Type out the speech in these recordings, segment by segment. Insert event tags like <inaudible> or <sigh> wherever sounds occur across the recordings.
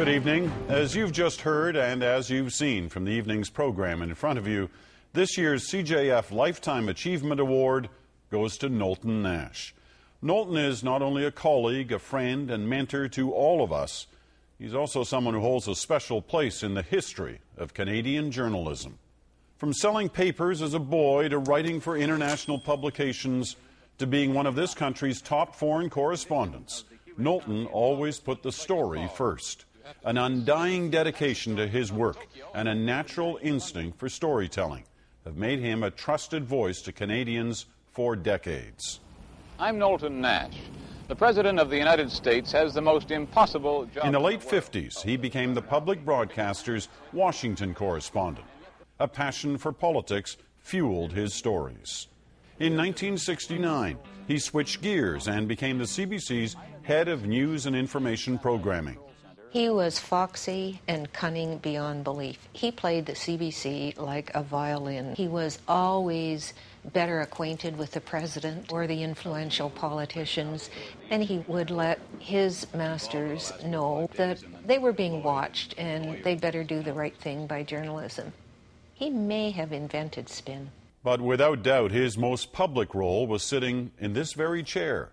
Good evening. As you've just heard and as you've seen from the evening's program in front of you, this year's CJF Lifetime Achievement Award goes to Knowlton Nash. Knowlton is not only a colleague, a friend, and mentor to all of us, he's also someone who holds a special place in the history of Canadian journalism. From selling papers as a boy to writing for international publications to being one of this country's top foreign correspondents, Knowlton always put the story first. An undying dedication to his work and a natural instinct for storytelling have made him a trusted voice to Canadians for decades. I'm Knowlton Nash. The President of the United States has the most impossible job. In the late 50s, he became the public broadcaster's Washington correspondent. A passion for politics fueled his stories. In 1969, he switched gears and became the CBC's head of news and information programming. He was foxy and cunning beyond belief. He played the CBC like a violin. He was always better acquainted with the president or the influential politicians, and he would let his masters know that they were being watched and they'd better do the right thing by journalism. He may have invented spin. But without doubt, his most public role was sitting in this very chair.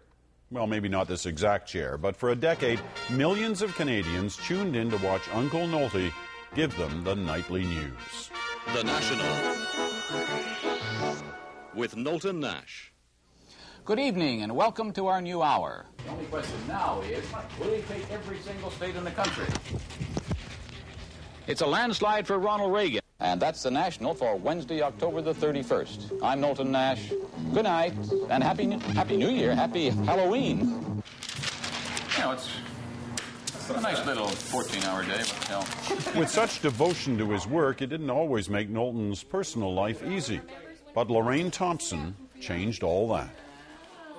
Well, maybe not this exact chair, but for a decade, millions of Canadians tuned in to watch Uncle Nolte give them the nightly news. The National with Knowlton Nash. Good evening and welcome to our new hour. The only question now is will he take every single state in the country? It's a landslide for Ronald Reagan. And that's the National for Wednesday, October the 31st. I'm Knowlton Nash. Good night and Happy New, Happy New Year. Happy Halloween. You know, it's a nice little 14 hour day, but hell. With such devotion to his work, it didn't always make Knowlton's personal life easy. But Lorraine Thomson changed all that.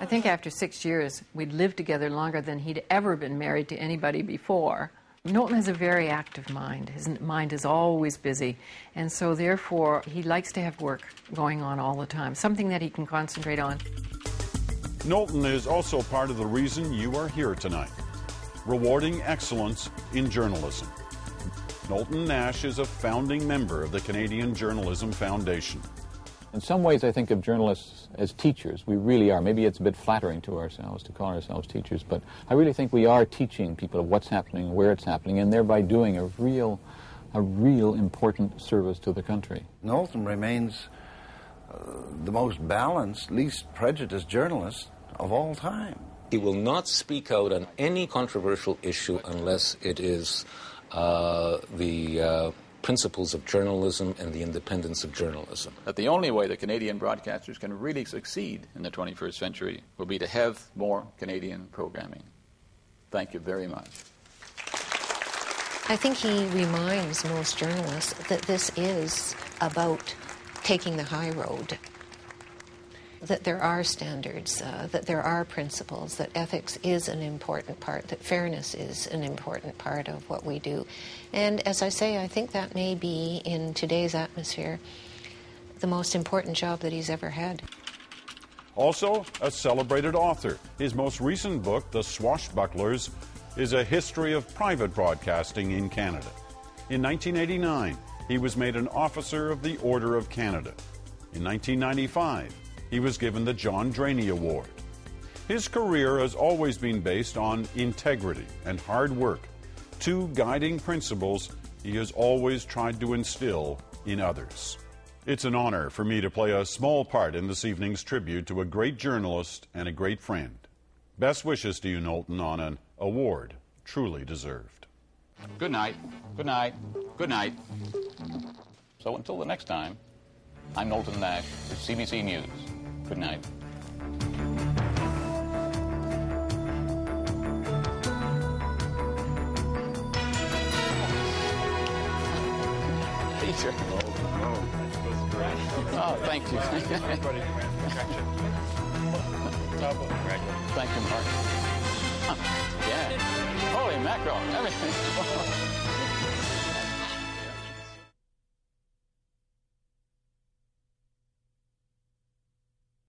I think after six years, we'd lived together longer than he'd ever been married to anybody before. Knowlton has a very active mind. His mind is always busy, and so therefore he likes to have work going on all the time, something that he can concentrate on. Knowlton is also part of the reason you are here tonight, rewarding excellence in journalism. Knowlton Nash is a founding member of the Canadian Journalism Foundation. In some ways, I think of journalists as teachers. We really are. Maybe it's a bit flattering to ourselves to call ourselves teachers, but I really think we are teaching people what's happening, where it's happening, and thereby doing a real, a real important service to the country. Knowlton remains uh, the most balanced, least prejudiced journalist of all time. He will not speak out on any controversial issue unless it is uh, the uh, principles of journalism and the independence of journalism. That the only way that Canadian broadcasters can really succeed in the 21st century will be to have more Canadian programming. Thank you very much. I think he reminds most journalists that this is about taking the high road that there are standards, uh, that there are principles, that ethics is an important part, that fairness is an important part of what we do. And as I say, I think that may be, in today's atmosphere, the most important job that he's ever had. Also, a celebrated author. His most recent book, The Swashbucklers, is a history of private broadcasting in Canada. In 1989, he was made an officer of the Order of Canada. In 1995, he was given the John Drainie Award. His career has always been based on integrity and hard work, two guiding principles he has always tried to instill in others. It's an honor for me to play a small part in this evening's tribute to a great journalist and a great friend. Best wishes to you, Knowlton, on an award truly deserved. Good night. Good night. Good night. So until the next time, I'm Knowlton Nash with CBC News. Good night. Teacher. Oh, thank you. thank you, Mark. Yeah. Holy mackerel. Everything. <laughs>